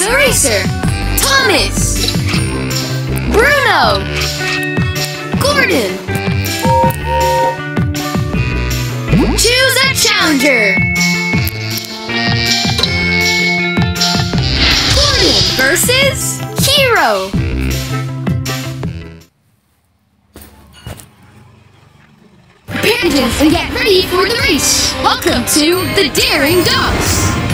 Racer. Thomas. Bruno. Gordon. Choose a challenger. Gordon versus Hiro. Prepare and get ready for the race. Welcome to the Daring Docks.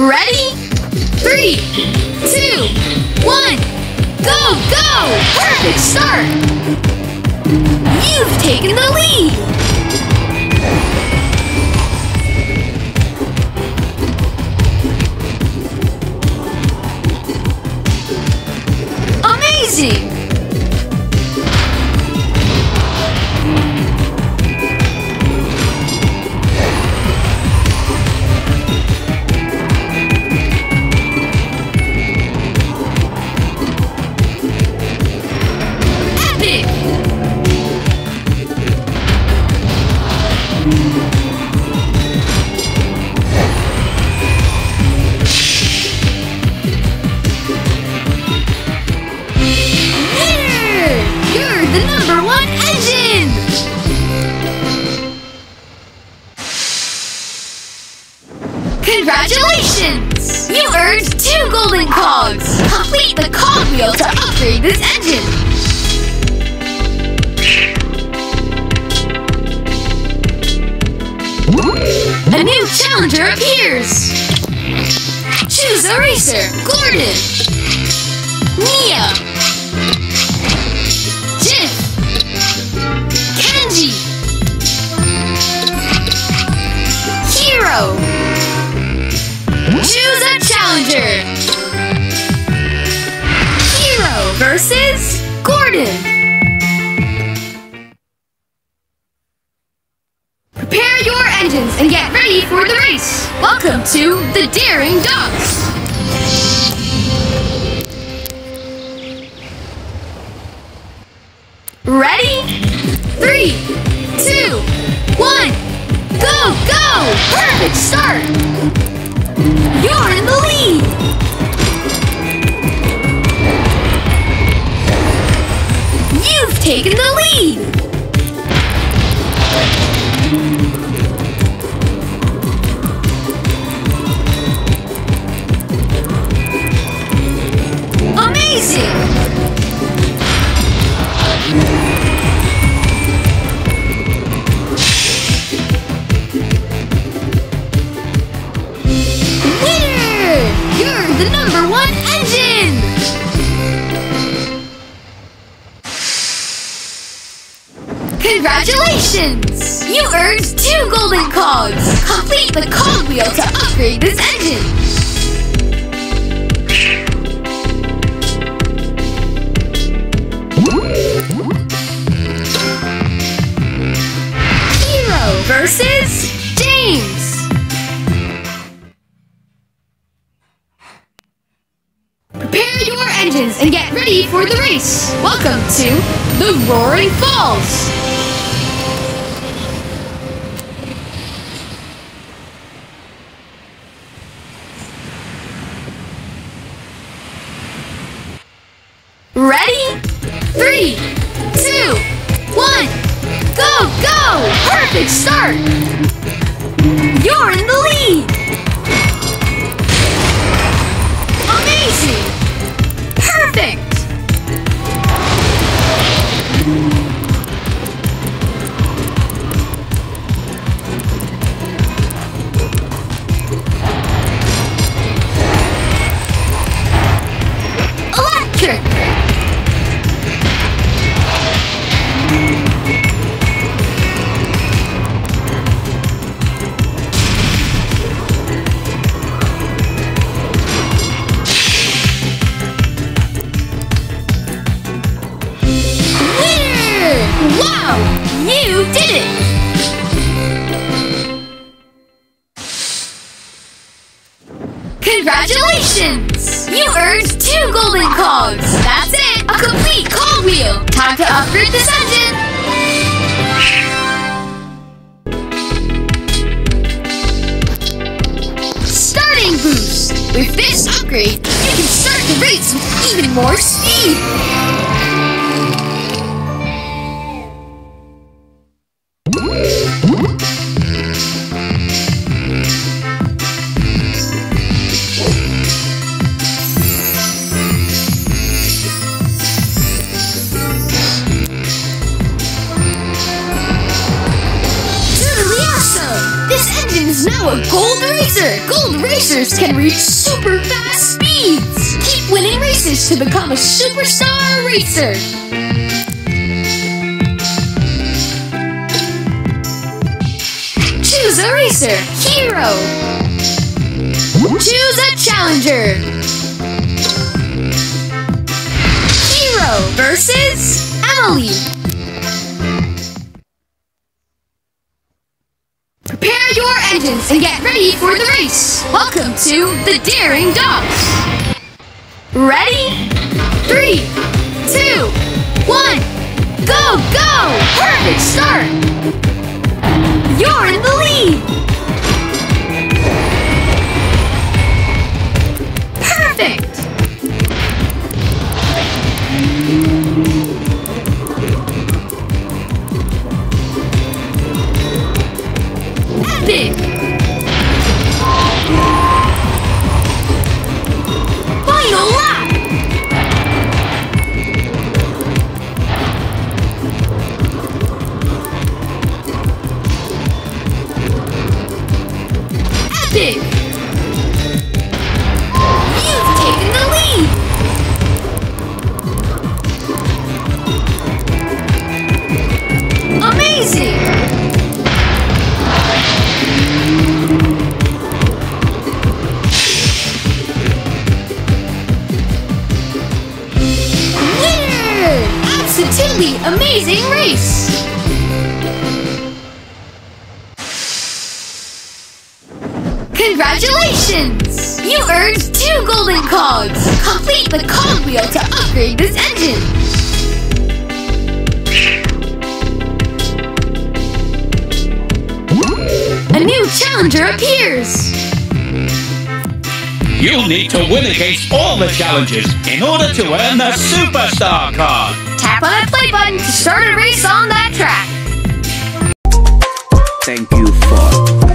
Ready? Three, two, one, go, go! Perfect start! You've taken the lead! Congratulations! You earned two golden cogs! Complete the cog wheel to upgrade this engine! A new challenger appears! Choose a racer! Gordon! Mia! Jif! Kenji! Hiro! Choose a challenger! Hiro versus Gordon! Prepare your engines and get ready for the race! Welcome to the Daring Docks! Ready? Three, two, one, go, go! Perfect start! You're in the lead! You've taken the lead! Number one engine! Congratulations! You earned two golden cogs! Complete the cog wheel to upgrade this engine! Hiro versus James! Prepare your engines and get ready for the race! Welcome to the Roaring Falls! Ready? Three, two, one, go, go! Perfect start! You're in the lead! Electric! Hmm. Wow! You did it! Congratulations! You earned two golden cogs! That's it! A complete cog wheel! Time to upgrade this engine! Starting boost! With this upgrade, you can start the race with even more speed! A Gold Racer! Gold Racers can reach super fast speeds! Keep winning races to become a superstar racer! Choose a racer! Hiro! Choose a challenger! Hiro versus Emily! Ready for the race! Welcome to the Daring Docks! Ready? Three, two, one, go, go! Perfect start! You're in the lead! Perfect! Amazing race! Congratulations! You earned two golden cogs! Complete the cog wheel to upgrade this engine! A new challenger appears! You'll need to win against all the challenges in order to earn the Superstar card. Tap on the play button to start a race on that track! Thank you for